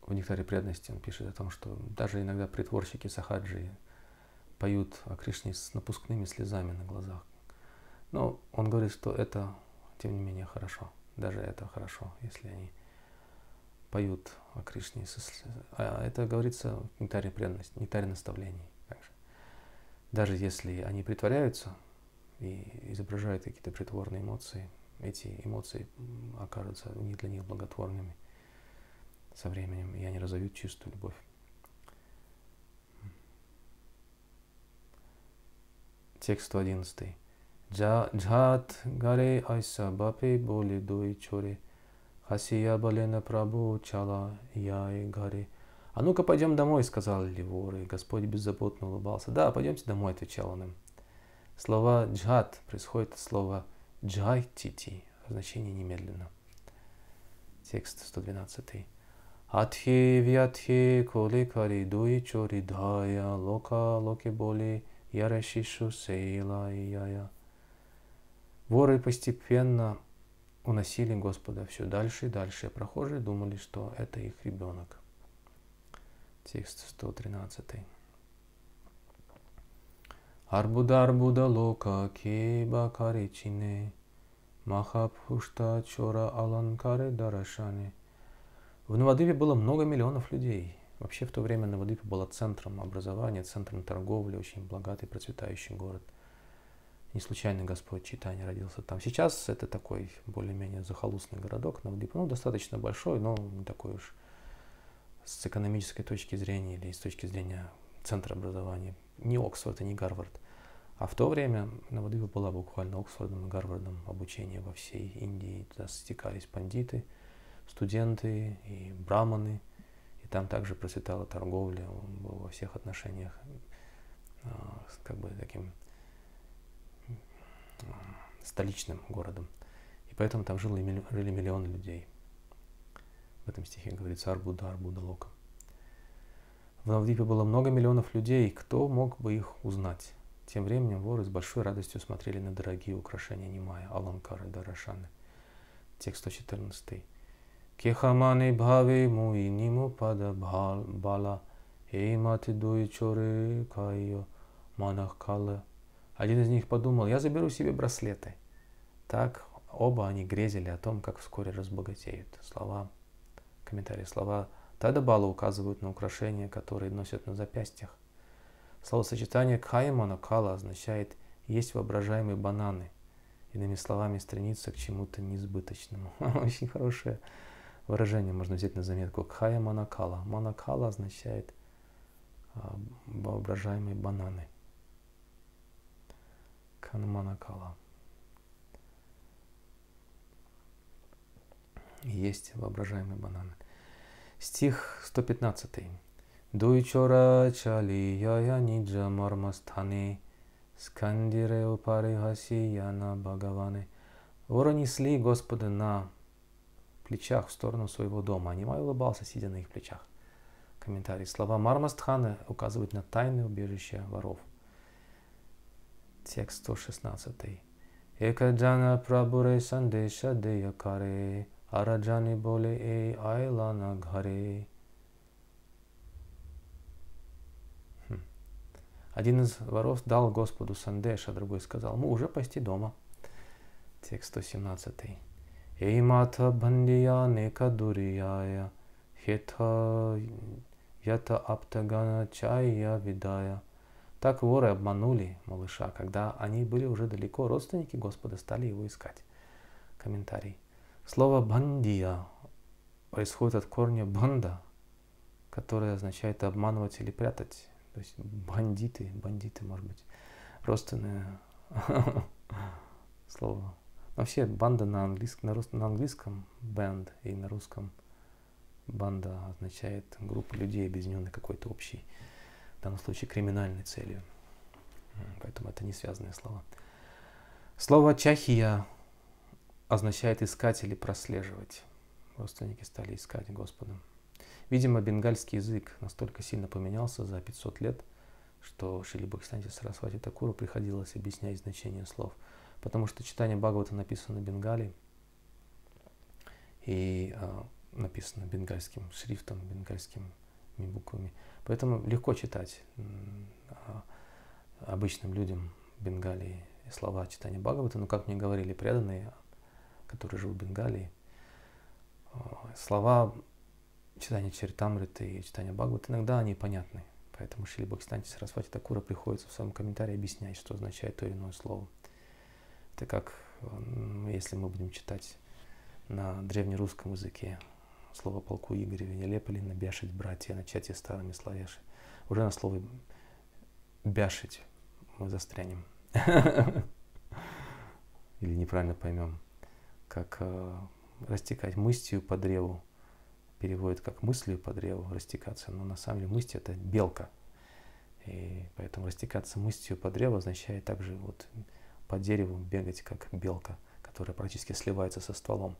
в «Нектаре преданности» он пишет о том, что даже иногда притворщики сахаджи поют о Кришне с напускными слезами на глазах. Но он говорит, что это, тем не менее, хорошо. Даже это хорошо, если они поют о Кришне. А это говорится в нектаре преданности, нектаре наставлений. Также. Даже если они притворяются и изображают какие-то притворные эмоции, эти эмоции окажутся не для них благотворными со временем, и они разовьют чистую любовь. Текст 111. Джат гаре айса бапе боли дуи чоре Хасия Балена Прабу Чала Яй Гари. А ну-ка пойдем домой, сказал Ливор, и Господь беззаботно улыбался. Да, пойдемте домой, отвечал он им. Слово джхат происходит от слова джайтити, означение немедленно. Текст 112. Атхи вятхи коли кари дуи чори дая лока локи боли ярашишу сейла и яя. Воры постепенно уносили Господа все дальше и дальше. Прохожие думали, что это их ребенок. Текст 113. Арбуда лока кеба каричине махапушта чора аланкаре дарашане. В Навадыве было много миллионов людей. Вообще в то время Навадвипа была центром образования, центром торговли, очень богатый, процветающий город – не случайно Господь Читания родился там. Сейчас это такой более-менее захолустный городок, Навдип, ну, достаточно большой, но не такой уж с экономической точки зрения или с точки зрения центра образования. Не Оксфорд и не Гарвард. А в то время Навадвипа была буквально Оксфордом и Гарвардом обучения во всей Индии. Туда стекались пандиты, студенты и браманы. И там также процветала торговля, он был во всех отношениях а, как бы таким столичным городом. И поэтому там жило, жили миллионы людей. В этом стихе говорится Арбуда, Арбуда Лока. В Навдипе было много миллионов людей, кто мог бы их узнать? Тем временем воры с большой радостью смотрели на дорогие украшения Нимая, Аланкары, Дарашаны. Текст 114. Кехамане бхаве муи ниму пада бала, эймати дуи чоре кайо манах кала один из них подумал, я заберу себе браслеты. Так оба они грезили о том, как вскоре разбогатеют. Слова, комментарии, слова Тадабала указывают на украшения, которые носят на запястьях. Словосочетание каймана кала означает есть воображаемые бананы. Иными словами, стремиться к чему-то несбыточному. Очень хорошее выражение можно взять на заметку. Кхая манакала. Манакала означает а, воображаемые бананы. Хануманакала. Есть воображаемые бананы. Стих 115. Дуйчора чали яя ниджа мармастхане скандире упари хаси яна бхагаване. Воры несли Господа на плечах в сторону своего дома. А Нимай улыбался, сидя на их плечах. Комментарий. Слова Мармастхана указывают на тайное убежище воров. Текст 116. Экаджана прабуре сандеша деякаре, араджани боле эй айлана гхаре. Хм. Один из воров дал Господу Сандеша, другой сказал, мы уже почти дома. Текст 117. Эймата бандия нека дурияя, хета ята аптагана чая видая. Так воры обманули малыша, когда они были уже далеко, родственники Господа стали его искать. Комментарий. Слово «бандия» происходит от корня «банда», которое означает обманывать или прятать. То есть бандиты, бандиты, может быть, родственное слово. Вообще банда на английском, на, рус, на английском band и на русском банда означает группа людей, объединенных какой-то общей, данном случае криминальной целью. Поэтому это не связанные слова. Слово чахия означает искать или прослеживать. Родственники стали искать Господа. Видимо, бенгальский язык настолько сильно поменялся за 500 лет, что Шили Бхактисанти Сарасвати Такуру приходилось объяснять значение слов – потому что читание Бхагавата написано на бенгале и э, написано бенгальским шрифтом, бенгальскими буквами. Поэтому легко читать э, обычным людям Бенгалии слова читания Бхагавата, но как мне говорили преданные, которые живут в Бенгалии, э, слова читания Чаритамриты и читания Бхагавата, иногда они понятны. Поэтому Шили Бхактистанти Сарасвати Такура приходится в своем комментарии объяснять, что означает то или иное слово. Это как если мы будем читать на древнерусском языке слово полку Игореве, не лепали на бяшить братья, начать и старыми словеши. Уже на слове бяшить мы застрянем. Или неправильно поймем, как э, растекать мыслью по древу, переводит как мыслью по древу растекаться, но на самом деле мысль это белка. И поэтому растекаться мыслью по древу означает также вот по дереву бегать, как белка, которая практически сливается со стволом.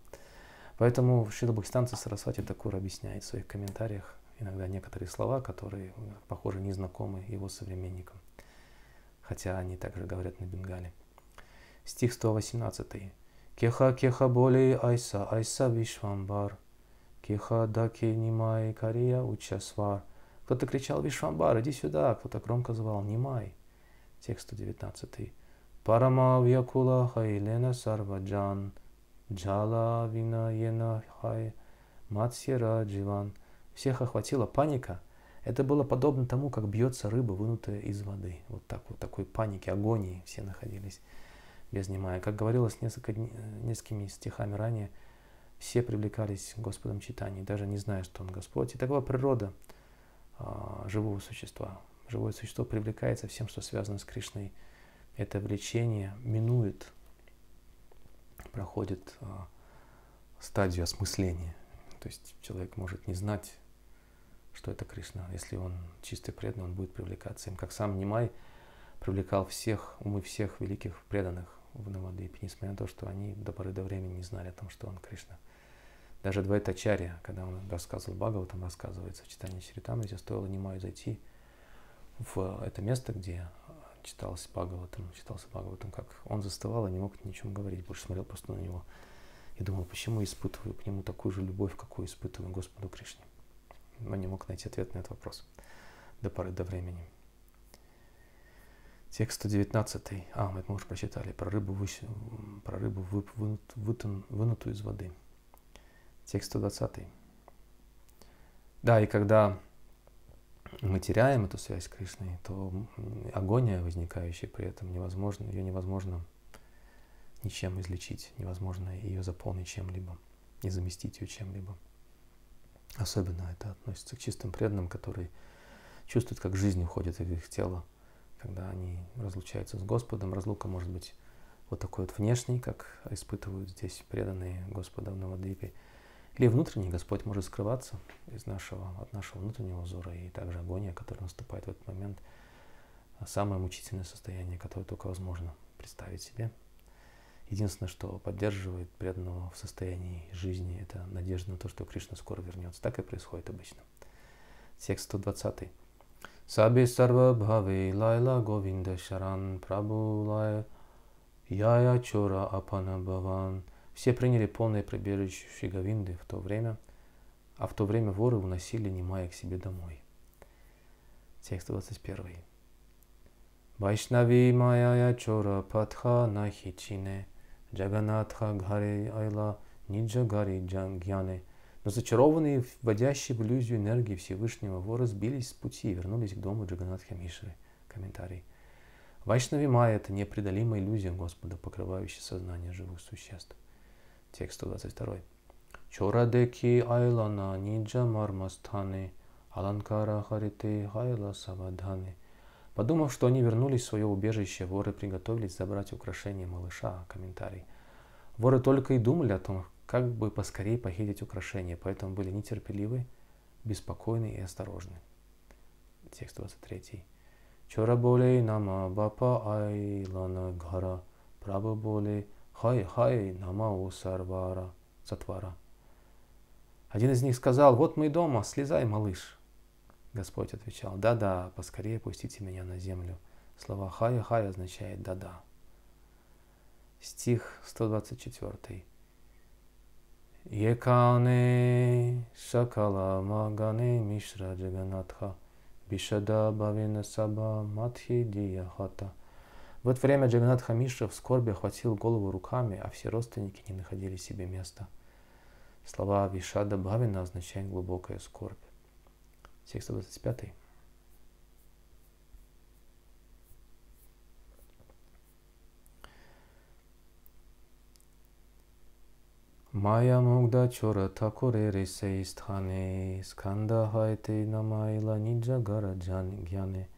Поэтому Шила Бхактистанца Сарасвати Такур объясняет в своих комментариях иногда некоторые слова, которые, похоже, не знакомы его современникам, хотя они также говорят на бенгале. Стих 118. Кеха кеха боли айса айса вишвамбар. Кеха даки нимай кария учасвар. Кто-то кричал Вишвамбар, иди сюда. Кто-то громко звал Нимай. Текст 119. Парамавьякула хайлена сарваджан, джала вина хай, матсьера дживан. Всех охватила паника. Это было подобно тому, как бьется рыба, вынутая из воды. Вот так вот такой паники, агонии все находились без внимания. Как говорилось несколько, несколькими стихами ранее, все привлекались Господом читании, даже не зная, что Он Господь. И такова природа а, живого существа. Живое существо привлекается всем, что связано с Кришной, это влечение минует, проходит а, стадию осмысления. То есть человек может не знать, что это Кришна. Если он чистый преданный, он будет привлекаться им. Как сам Нимай привлекал всех, умы всех великих преданных в Навадвипе, несмотря на то, что они до поры до времени не знали о том, что он Кришна. Даже Двайтачарья, когда он рассказывал Бхагаву, там рассказывается в читании Чаритамрити, стоило Нимаю зайти в это место, где читался Бхагаватам, читался Бхагаватам, как он застывал и не мог ни о чем говорить, больше смотрел просто на него. И думал, почему испытываю к нему такую же любовь, какую испытываю Господу Кришне. Но не мог найти ответ на этот вопрос до поры до времени. Текст 119. А, мы это мы уже прочитали. Про рыбу, выщ... про рыбу вы... вынут... Вытун... вынутую из воды. Текст 120. Да, и когда мы теряем эту связь с Кришной, то агония, возникающая при этом, невозможно, ее невозможно ничем излечить, невозможно ее заполнить чем-либо, не заместить ее чем-либо. Особенно это относится к чистым преданным, которые чувствуют, как жизнь уходит из их тела, когда они разлучаются с Господом. Разлука может быть вот такой вот внешний, как испытывают здесь преданные Господа в Навадвипе, или внутренний Господь может скрываться из нашего, от нашего внутреннего взора, и также агония, которая наступает в этот момент, самое мучительное состояние, которое только возможно представить себе. Единственное, что поддерживает преданного в состоянии жизни, это надежда на то, что Кришна скоро вернется. Так и происходит обычно. Текст 120. Саби сарва бхави лайла говинда шаран прабу лая яя чора апана баван. Все приняли полное прибежище Шиговинды в то время, а в то время воры уносили Немая к себе домой. Текст 21. Вайшнави Майя Чора Патха Нахичине Джаганатха Гхари Айла Ниджагари Джангьяне. Но зачарованные, вводящие в иллюзию энергии Всевышнего воры сбились с пути и вернулись к дому Джаганатха Мишры. Комментарий. Вайшнави Майя – это непреодолимая иллюзия Господа, покрывающая сознание живых существ. Текст 122. Чорадеки айлана ниджа мармастхане аланкара харите хайла савадхане. Подумав, что они вернулись в свое убежище, воры приготовились забрать украшения малыша. Комментарий. Воры только и думали о том, как бы поскорее похитить украшения, поэтому были нетерпеливы, беспокойны и осторожны. Текст 23. Чора болей нама бапа айлана гара, праба болей хай хай нама усарвара, сатвара. Один из них сказал, вот мы дома, слезай, малыш. Господь отвечал, да-да, поскорее пустите меня на землю. Слова хая-хай означает да-да. Стих 124. Екане шакала магане мишра джаганатха бишада бавина саба матхи дияхата. В это время Джаганатха Мишра в скорби охватил голову руками, а все родственники не находили себе места. Слова Вишада Бхавина означают глубокая скорбь. Текст 125. Майя Мугда Чора Такуре Ресе Истхане Сканда Хайте Намайла Ниджа Гара Гьяне.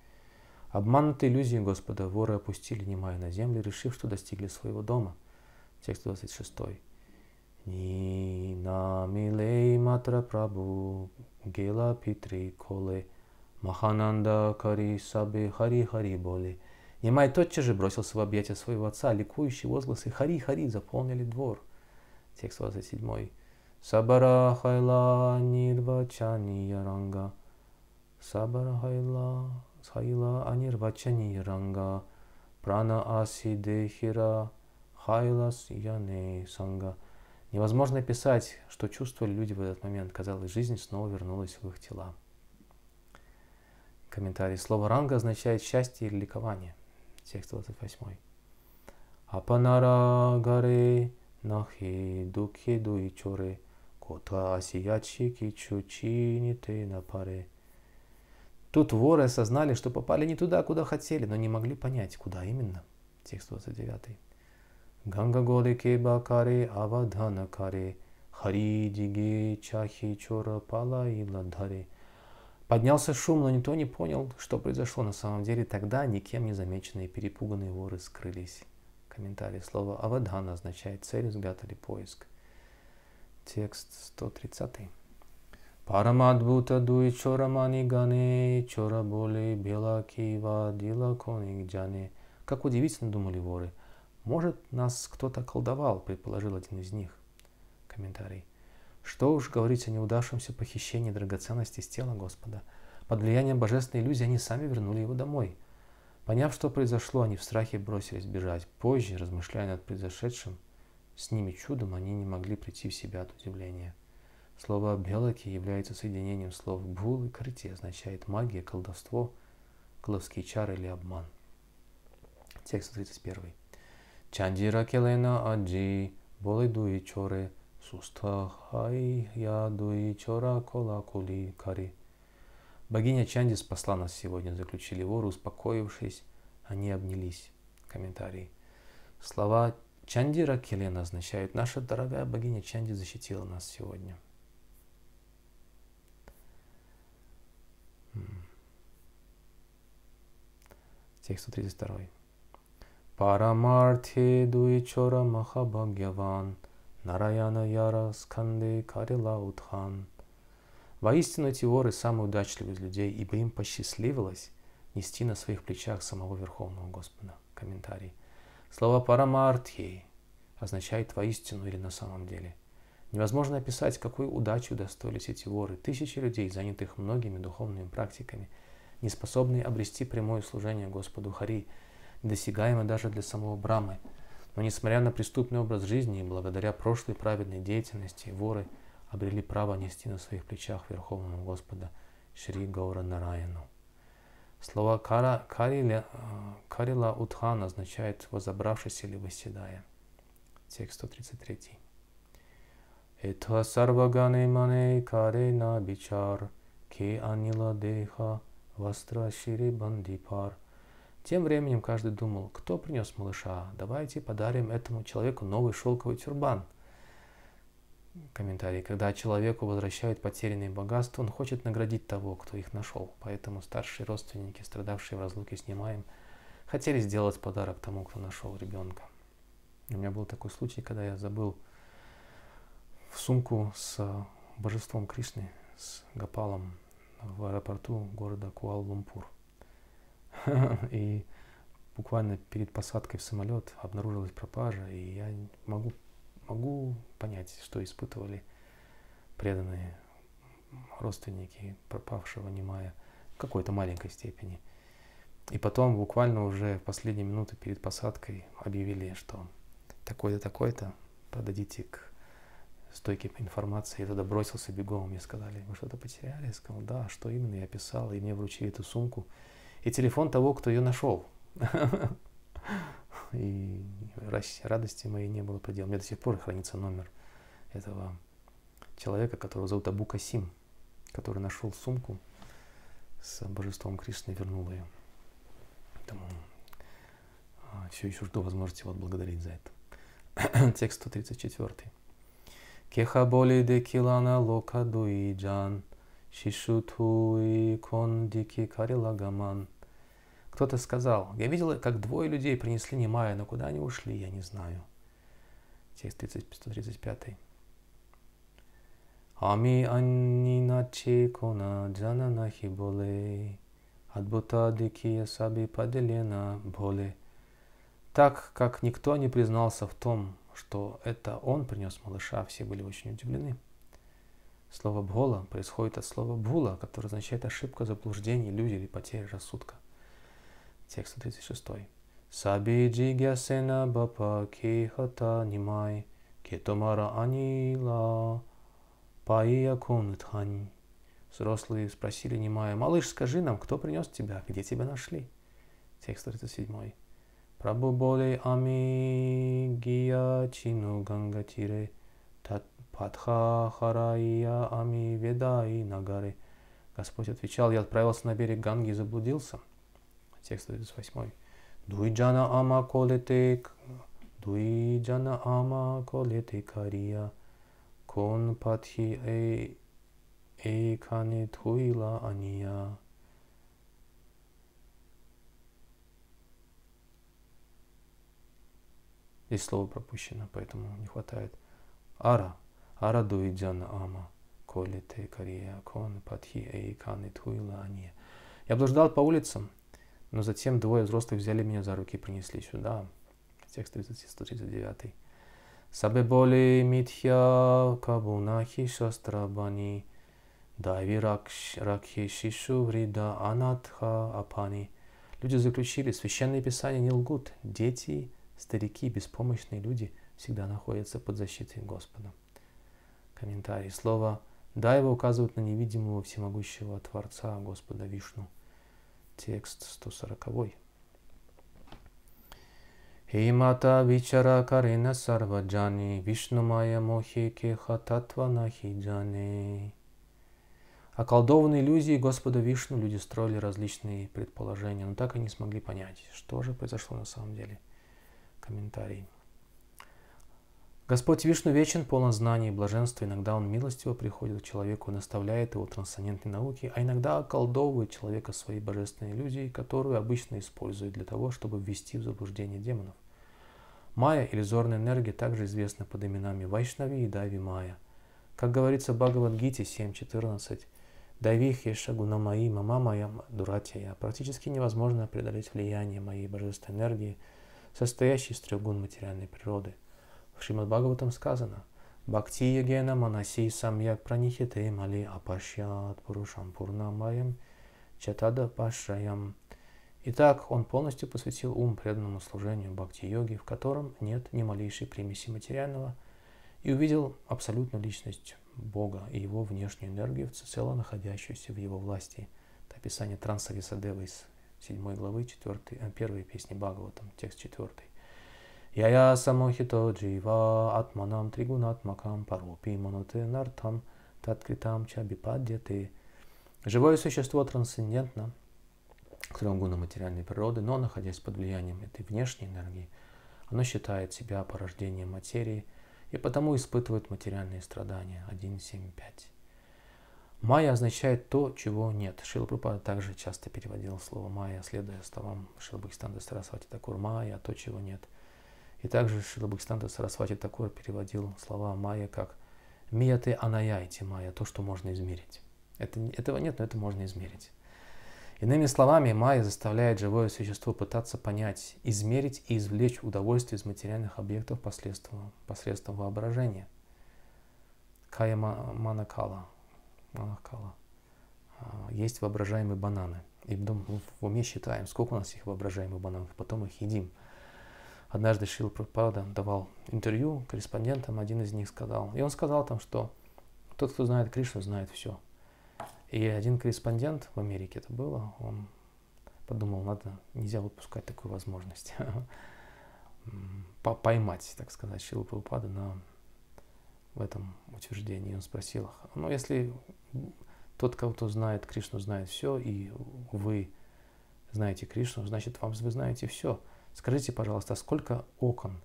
Обманутые иллюзии Господа воры опустили Немая на землю, решив, что достигли своего дома. Текст 26. Ни на милей матра прабу гела питри коле махананда кари сабе хари хари боли. Немай тотчас же бросился в объятия своего отца, ликующие возгласы «Хари, Хари» заполнили двор. Текст 27. Сабара хайла нирвачани яранга. Сабара хайла хайла анирвачани яранга. Прана аси дехира хайлас яне санга. Невозможно писать, что чувствовали люди в этот момент. Казалось, жизнь снова вернулась в их тела. Комментарий. Слово ранга означает счастье или ликование. Текст 28. Апанара гаре нахи духи дуичоре кота асиячи кичучи на паре. Тут воры осознали, что попали не туда, куда хотели, но не могли понять, куда именно. Текст 29. Ганга Голике Бакаре Авадханакаре Хари Диге Чахи Чора Пала и Ладхаре. Поднялся шум, но никто не понял, что произошло на самом деле. Тогда никем не замеченные перепуганные воры скрылись. Комментарий. Слово Авадхана означает цель, взгляд или поиск. Текст 130. Парамадбута дуи чорамани гане, чора боли бела кива дила коник джане. Как удивительно думали воры – может, нас кто-то колдовал, предположил один из них. Комментарий. Что уж говорить о неудавшемся похищении драгоценностей с тела Господа. Под влиянием божественной иллюзии они сами вернули его домой. Поняв, что произошло, они в страхе бросились бежать. Позже, размышляя над произошедшим, с ними чудом они не могли прийти в себя от удивления. Слово «белоки» является соединением слов «бул» и «крыти», означает магия, колдовство, колдовские чары или обман. Текст 31. Чандира келена аджи, боли дуи чоре, суста хай я дуи чора кола кули кари. Богиня Чанди спасла нас сегодня, заключили воры, успокоившись, они обнялись. Комментарий. Слова Чандира Келена означают «Наша дорогая богиня Чанди защитила нас сегодня». Текст 132. Парамарти дуичора махабхагьяван, Нараяна яра сканде карила утхан. Воистину эти воры самые удачливые из людей, ибо им посчастливилось нести на своих плечах самого Верховного Господа. Комментарий. Слово парамартхи означает воистину или на самом деле. Невозможно описать, какой удачи удостоились эти воры, тысячи людей, занятых многими духовными практиками, не способные обрести прямое служение Господу Хари, недосягаемо даже для самого Брамы. Но несмотря на преступный образ жизни и благодаря прошлой праведной деятельности, воры обрели право нести на своих плечах Верховного Господа Шри Гаура Нараяну. Слово кара, карила, карила утхан означает возобравшись или восседая. Текст 133. Это сарвагане мане каре на бичар, ке анила деха, вастра шире бандипар. Тем временем каждый думал, кто принес малыша, давайте подарим этому человеку новый шелковый тюрбан – комментарий. Когда человеку возвращают потерянные богатства, он хочет наградить того, кто их нашел. Поэтому старшие родственники, страдавшие в разлуке с хотели сделать подарок тому, кто нашел ребенка. У меня был такой случай, когда я забыл в сумку с божеством Кришны, с Гапалом в аэропорту города Куала-Лумпур. И буквально перед посадкой в самолет обнаружилась пропажа, и я могу могу понять, что испытывали преданные родственники пропавшего Немая в какой-то маленькой степени. И потом буквально уже в последние минуты перед посадкой объявили, что такой-то, такой-то, подойдите к стойке информации. Я туда бросился бегом, мне сказали, вы что-то потеряли? Я сказал, да, что именно, я писал, и мне вручили эту сумку. И телефон того, кто ее нашел. и радости моей не было предела. У меня до сих пор хранится номер этого человека, которого зовут Абу Касим, который нашел сумку с божеством Кришны и вернул ее. Поэтому а, все еще жду возможности вот благодарить за это. Текст 134. Кеха боли де килана лока дуи джан, шишутуи кон дики карилагаман – кто-то сказал, я видел, как двое людей принесли Немая, но куда они ушли, я не знаю. Текст 135. Ами анни наче кона джана боле, адбута дикия саби поделена боле. Так как никто не признался в том, что это он принес малыша, все были очень удивлены. Слово «бхола» происходит от слова «бхула», которое означает ошибка, заблуждение, иллюзия или потеря рассудка. Текст 36. Саби джигясена бапа кихата нимай, кетомара анила паия кунтхань. Взрослые спросили Нимая, «Малыш, скажи нам, кто принес тебя? Где тебя нашли?» Текст 37. Прабу боли ами гия чину гангатире, падха харая ами ведай нагаре. Господь отвечал, я отправился на берег Ганги и заблудился текст 38. Дуиджана ама колете, дуиджана ама колете кария, кон патхи э эйкане туила ания. Здесь слово пропущено, поэтому не хватает. Ара. Ара дуиджана ама. Колете кария кон патхи эйкане туила ания. Я блуждал по улицам, но затем двое взрослых взяли меня за руки и принесли сюда. Текст 139. Сабе боли митхя кабунахи шастрабани Дави ракхи шишу врида анатха апани. Люди заключили, священные писания не лгут. Дети, старики, беспомощные люди всегда находятся под защитой Господа. Комментарий. Слово «Дайва» указывает на невидимого всемогущего Творца Господа Вишну – текст 140. Хеймата вичара карина сарваджани вишнумая мохи кеха татва нахиджани. Околдованные иллюзии Господа Вишну люди строили различные предположения, но так и не смогли понять, что же произошло на самом деле. Комментарий. Господь Вишну вечен, полон знаний и блаженства. Иногда Он милостиво приходит к человеку, наставляет его трансцендентной науке, а иногда околдовывает человека своей божественной иллюзией, которую обычно использует для того, чтобы ввести в заблуждение демонов. Майя, иллюзорная энергия, также известна под именами Вайшнави и Дайви Майя. Как говорится в Бхагавадгите 7.14, Дайви Хеша Гунамаи Мама Майя Дуратия. Практически невозможно преодолеть влияние моей божественной энергии, состоящей из трех гун материальной природы – В Шримад Бхагаватам сказано «Бхакти ягена манаси самьяк пранихите мали апашьят пурушам пурнамаям чатада пашраям». Итак, он полностью посвятил ум преданному служению бхакти-йоги, в котором нет ни малейшей примеси материального, и увидел абсолютную личность Бога и его внешнюю энергию, всецело находящуюся в его власти. Это описание Трансависадевы из 7 главы 4, 1 песни Бхагаватам, текст 4. Яя самохито джива атманам тригунатмакам парупи мануте нартам таткритам чабипадьяты. Живое существо трансцендентно, которое гуна материальной природы, но находясь под влиянием этой внешней энергии, оно считает себя порождением материи и потому испытывает материальные страдания. 1.7.5. Майя означает то, чего нет. Шила также часто переводил слово майя, следуя словам Шила Бхакстанда Сарасвати Такур майя, то, чего нет. И также Шила Бхакстанда Сарасвати Такур переводил слова майя как мияты анаяйти майя, то, что можно измерить. Это, этого нет, но это можно измерить. Иными словами, майя заставляет живое существо пытаться понять, измерить и извлечь удовольствие из материальных объектов посредством, посредством воображения. Кая манакала. Манакала. А, есть воображаемые бананы. И в уме считаем, сколько у нас их воображаемых бананов, потом их едим. Однажды Шил Прабхупада давал интервью корреспондентам, один из них сказал, и он сказал там, что тот, кто знает Кришну, знает все. И один корреспондент в Америке это было, он подумал, надо, нельзя выпускать такую возможность. Поймать, так сказать, Шилу Прабхупада на в этом утверждении. Он спросил, ну если тот, кто знает Кришну, знает все, и вы знаете Кришну, значит, вам вы знаете все. Скажите, пожалуйста, сколько окон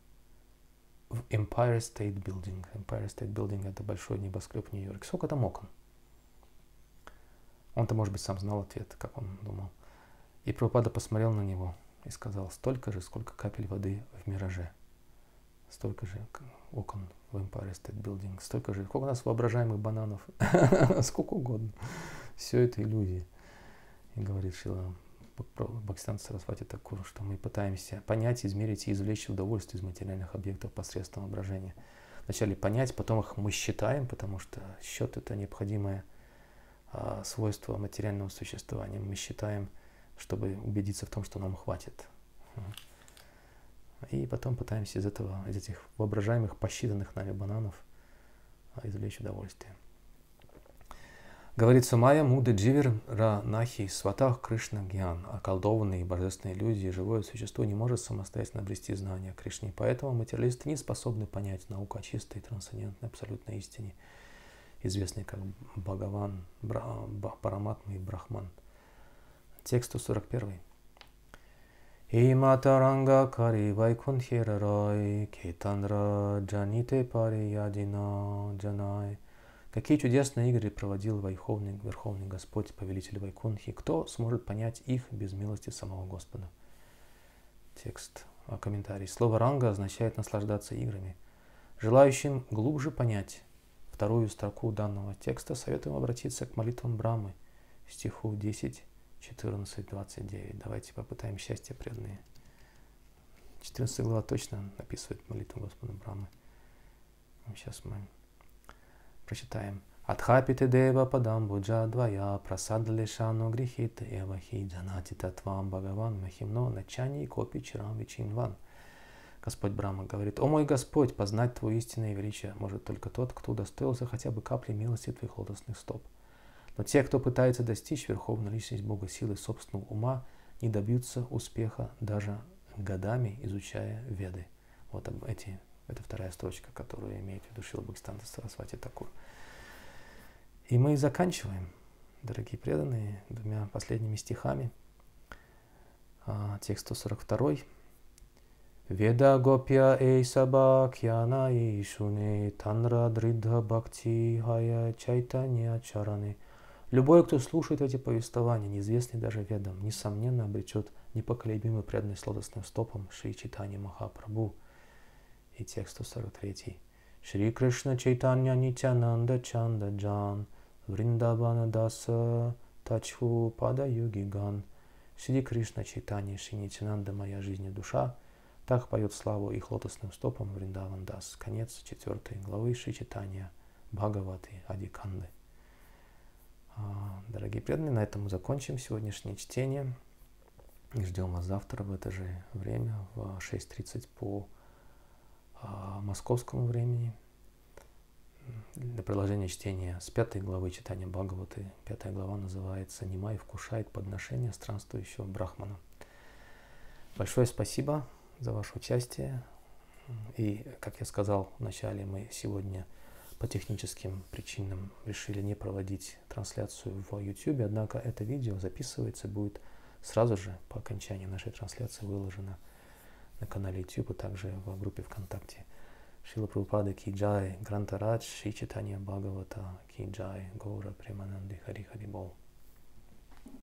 в Empire State Building? Empire State Building – это большой небоскреб в Нью-Йорке. Сколько там окон? Он-то, может быть, сам знал ответ, как он думал. И Прабхупада посмотрел на него и сказал, столько же, сколько капель воды в мираже. Столько же окон в Empire State Building, столько же, сколько у нас воображаемых бананов, сколько угодно. Все это иллюзии. И говорит Шила Бхактистан Сарасвати Такур, что мы пытаемся понять, измерить и извлечь удовольствие из материальных объектов посредством воображения. Вначале понять, потом их мы считаем, потому что счет это необходимое а, свойства материального существования. Мы считаем, чтобы убедиться в том, что нам хватит. И потом пытаемся из этого, из этих воображаемых, посчитанных нами бананов а, извлечь удовольствие. Говорится, Майя Муды Дживер Ра Нахи Сватах Кришна Гьян, околдованные божественные иллюзии, живое существо не может самостоятельно обрести знания о Кришне, поэтому материалисты не способны понять науку о чистой, трансцендентной, абсолютной истине – известный как Бхагаван, Бра, Параматма и Брахман. Текст 141. Иматаранга вайкунхирарай кетандра джаните пари ядина джанай. Какие чудесные игры проводил Вайховный, Верховный Господь, Повелитель Вайкунхи. Кто сможет понять их без милости самого Господа? Текст, а, комментарий. Слово ранга означает наслаждаться играми. Желающим глубже понять вторую строку данного текста, советуем обратиться к молитвам Брамы, стиху 10, 14, 29. Давайте попытаем счастье преданные. 14 глава точно описывает молитву Господа Брамы. Сейчас мы прочитаем. Адхапите дева падам буджа двая прасадали шану грехит эвахи джанати татвам бхагаван махимно начани копи чирам вичинван. Господь Брама говорит, «О мой Господь, познать Твое истинное величие может только тот, кто удостоился хотя бы капли милости Твоих лотосных стоп. Но те, кто пытается достичь верховной личности Бога силы собственного ума, не добьются успеха даже годами, изучая Веды». Вот эти, это вторая строчка, которую имеет в виду Шила Бхакстанта Сарасвати Такур. И мы заканчиваем, дорогие преданные, двумя последними стихами. А, текст 142. Веда гопья эй сабакьяна шуне танра дридха бхакти хая чайтанья чараны. Любой, кто слушает эти повествования, неизвестные даже ведам, несомненно обречет непоколебимую преданность лотосным стопам Шри Читани Махапрабху. И текст 143. Шри Кришна Чайтанья Нитянанда Чанда Джан Вриндавана Даса Тачху Пада Юги Ган Шри Кришна Чайтанья Шри Нитянанда Моя жизнь и душа – Так поет славу их лотосным стопам Вриндаван Дас. Конец четвертой главы Шичитания Бхагаваты Адиканды. А, дорогие преданные, на этом мы закончим сегодняшнее чтение. И ждем вас завтра в это же время, в 6.30 по а, московскому времени. Для продолжения чтения с пятой главы читания Бхагаваты. Пятая глава называется «Нимай вкушает подношение странствующего Брахмана». Большое спасибо за ваше участие. И, как я сказал вначале, мы сегодня по техническим причинам решили не проводить трансляцию в YouTube, однако это видео записывается, будет сразу же по окончании нашей трансляции выложено на канале YouTube, а также в группе ВКонтакте. Шила Прабхупада Ки Джай, Гранта Радж, Шри Читания Бхагавата Ки Джай, Гаура Премананди Хари Хари Бол.